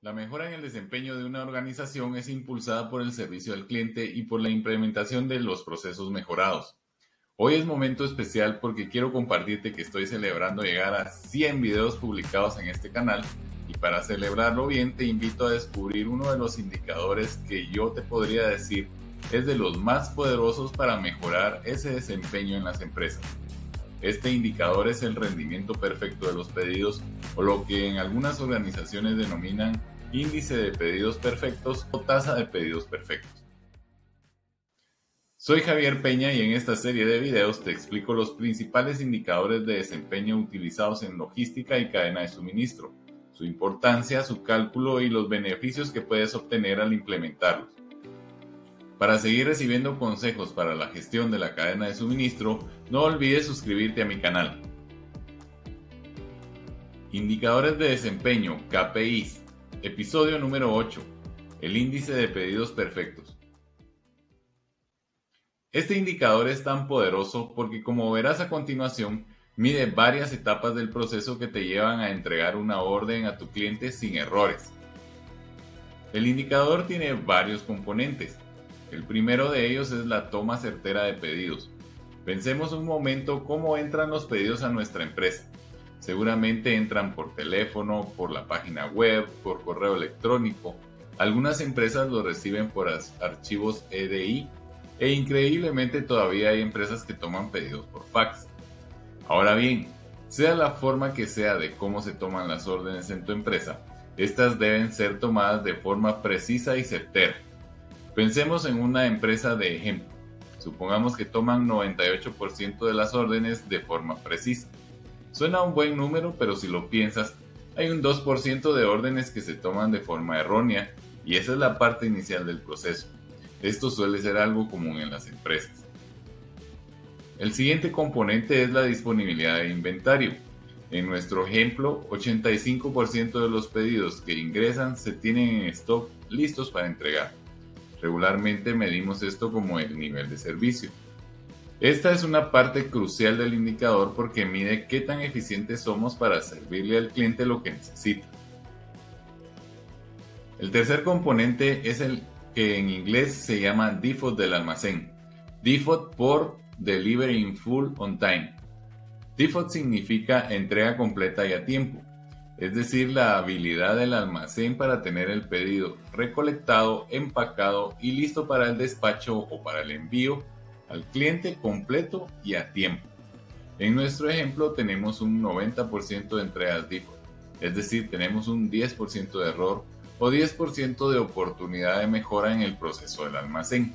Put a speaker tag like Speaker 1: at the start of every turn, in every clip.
Speaker 1: La mejora en el desempeño de una organización es impulsada por el servicio al cliente y por la implementación de los procesos mejorados. Hoy es momento especial porque quiero compartirte que estoy celebrando llegar a 100 videos publicados en este canal y para celebrarlo bien te invito a descubrir uno de los indicadores que yo te podría decir es de los más poderosos para mejorar ese desempeño en las empresas. Este indicador es el rendimiento perfecto de los pedidos o lo que en algunas organizaciones denominan índice de pedidos perfectos o tasa de pedidos perfectos. Soy Javier Peña y en esta serie de videos te explico los principales indicadores de desempeño utilizados en logística y cadena de suministro, su importancia, su cálculo y los beneficios que puedes obtener al implementarlos. Para seguir recibiendo consejos para la gestión de la cadena de suministro, no olvides suscribirte a mi canal. Indicadores de desempeño, KPIs. Episodio número 8. El índice de pedidos perfectos. Este indicador es tan poderoso porque como verás a continuación, mide varias etapas del proceso que te llevan a entregar una orden a tu cliente sin errores. El indicador tiene varios componentes el primero de ellos es la toma certera de pedidos. Pensemos un momento cómo entran los pedidos a nuestra empresa. Seguramente entran por teléfono, por la página web, por correo electrónico. Algunas empresas los reciben por archivos EDI e increíblemente todavía hay empresas que toman pedidos por fax. Ahora bien, sea la forma que sea de cómo se toman las órdenes en tu empresa, estas deben ser tomadas de forma precisa y certera. Pensemos en una empresa de ejemplo. Supongamos que toman 98% de las órdenes de forma precisa. Suena un buen número, pero si lo piensas, hay un 2% de órdenes que se toman de forma errónea y esa es la parte inicial del proceso. Esto suele ser algo común en las empresas. El siguiente componente es la disponibilidad de inventario. En nuestro ejemplo, 85% de los pedidos que ingresan se tienen en stock listos para entregar. Regularmente medimos esto como el nivel de servicio. Esta es una parte crucial del indicador porque mide qué tan eficientes somos para servirle al cliente lo que necesita. El tercer componente es el que en inglés se llama default del almacén. Default por Delivery in Full on Time. Default significa entrega completa y a tiempo es decir, la habilidad del almacén para tener el pedido recolectado, empacado y listo para el despacho o para el envío al cliente completo y a tiempo. En nuestro ejemplo tenemos un 90% de entregas default, es decir, tenemos un 10% de error o 10% de oportunidad de mejora en el proceso del almacén.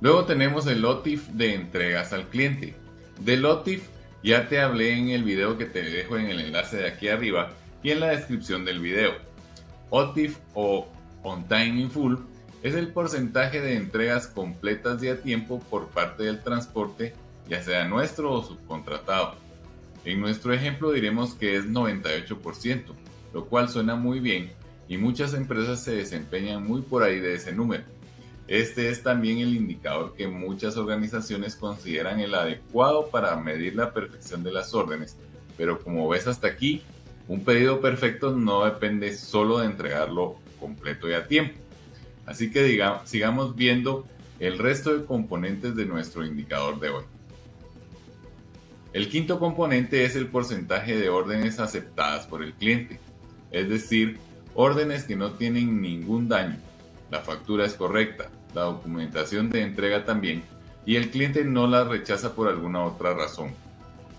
Speaker 1: Luego tenemos el OTIF de entregas al cliente. Del OTIF ya te hablé en el video que te dejo en el enlace de aquí arriba y en la descripción del video. OTIF o On Time in Full es el porcentaje de entregas completas y a tiempo por parte del transporte, ya sea nuestro o subcontratado. En nuestro ejemplo diremos que es 98%, lo cual suena muy bien y muchas empresas se desempeñan muy por ahí de ese número. Este es también el indicador que muchas organizaciones consideran el adecuado para medir la perfección de las órdenes, pero como ves hasta aquí, un pedido perfecto no depende solo de entregarlo completo y a tiempo. Así que sigamos viendo el resto de componentes de nuestro indicador de hoy. El quinto componente es el porcentaje de órdenes aceptadas por el cliente, es decir, órdenes que no tienen ningún daño. La factura es correcta, la documentación de entrega también, y el cliente no la rechaza por alguna otra razón.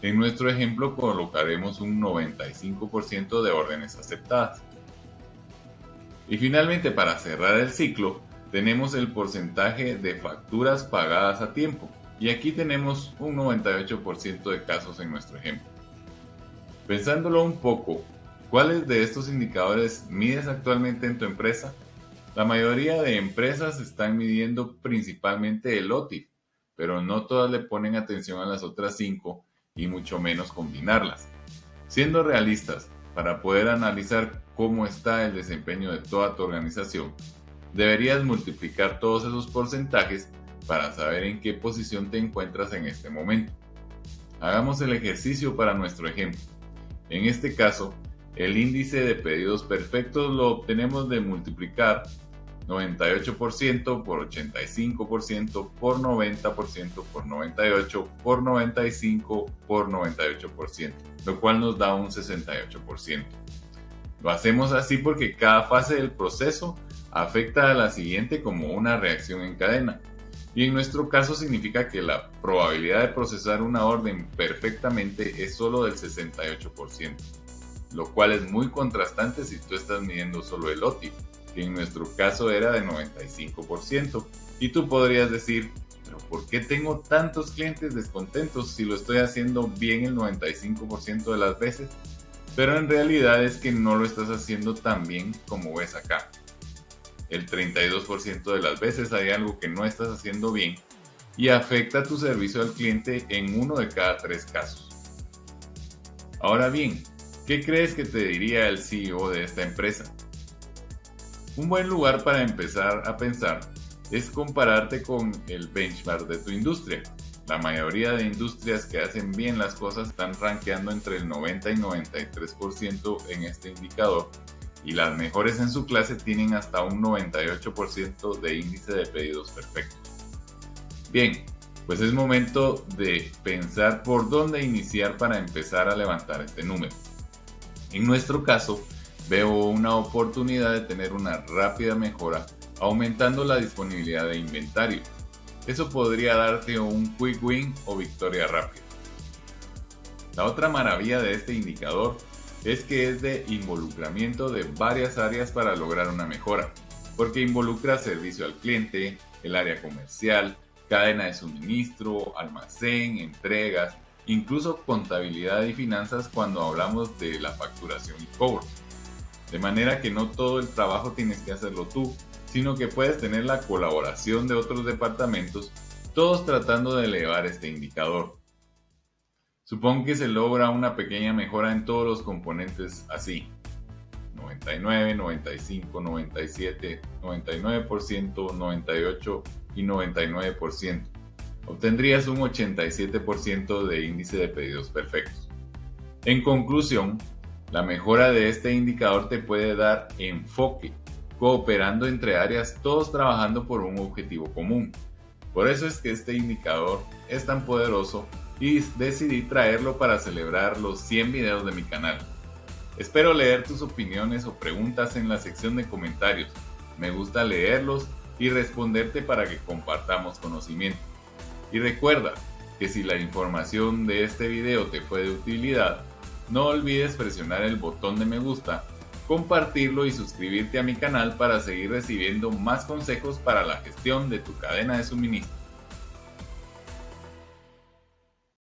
Speaker 1: En nuestro ejemplo colocaremos un 95% de órdenes aceptadas. Y finalmente, para cerrar el ciclo, tenemos el porcentaje de facturas pagadas a tiempo. Y aquí tenemos un 98% de casos en nuestro ejemplo. Pensándolo un poco, ¿cuáles de estos indicadores mides actualmente en tu empresa? La mayoría de empresas están midiendo principalmente el OTIF, pero no todas le ponen atención a las otras cinco y mucho menos combinarlas. Siendo realistas, para poder analizar cómo está el desempeño de toda tu organización, deberías multiplicar todos esos porcentajes para saber en qué posición te encuentras en este momento. Hagamos el ejercicio para nuestro ejemplo. En este caso, El índice de pedidos perfectos lo obtenemos de multiplicar 98% por 85% por 90% por 98 por 95 por 98%, lo cual nos da un 68%. Lo hacemos así porque cada fase del proceso afecta a la siguiente como una reacción en cadena. Y en nuestro caso significa que la probabilidad de procesar una orden perfectamente es solo del 68%, lo cual es muy contrastante si tú estás midiendo solo el OTI, en nuestro caso era de 95%. Y tú podrías decir, pero ¿por qué tengo tantos clientes descontentos si lo estoy haciendo bien el 95% de las veces? Pero en realidad es que no lo estás haciendo tan bien como ves acá. El 32% de las veces hay algo que no estás haciendo bien y afecta tu servicio al cliente en uno de cada tres casos. Ahora bien, ¿qué crees que te diría el CEO de esta empresa? Un buen lugar para empezar a pensar es compararte con el benchmark de tu industria. La mayoría de industrias que hacen bien las cosas están rankeando entre el 90 y 93% en este indicador y las mejores en su clase tienen hasta un 98% de índice de pedidos perfectos. Bien, pues es momento de pensar por dónde iniciar para empezar a levantar este número. En nuestro caso, veo una oportunidad de tener una rápida mejora aumentando la disponibilidad de inventario. Eso podría darte un quick win o victoria rápida. La otra maravilla de este indicador es que es de involucramiento de varias áreas para lograr una mejora, porque involucra servicio al cliente, el área comercial, cadena de suministro, almacén, entregas, incluso contabilidad y finanzas cuando hablamos de la facturación y cobro. De manera que no todo el trabajo tienes que hacerlo tú, sino que puedes tener la colaboración de otros departamentos, todos tratando de elevar este indicador. Supongo que se logra una pequeña mejora en todos los componentes así. 99, 95, 97, 99%, 98 y 99%. Obtendrías un 87% de índice de pedidos perfectos. En conclusión, la mejora de este indicador te puede dar enfoque, cooperando entre áreas, todos trabajando por un objetivo común. Por eso es que este indicador es tan poderoso y decidí traerlo para celebrar los 100 videos de mi canal. Espero leer tus opiniones o preguntas en la sección de comentarios. Me gusta leerlos y responderte para que compartamos conocimiento. Y recuerda que si la información de este video te fue de utilidad, no olvides presionar el botón de me gusta, compartirlo y suscribirte a mi canal para seguir recibiendo más consejos para la gestión de tu cadena de suministro.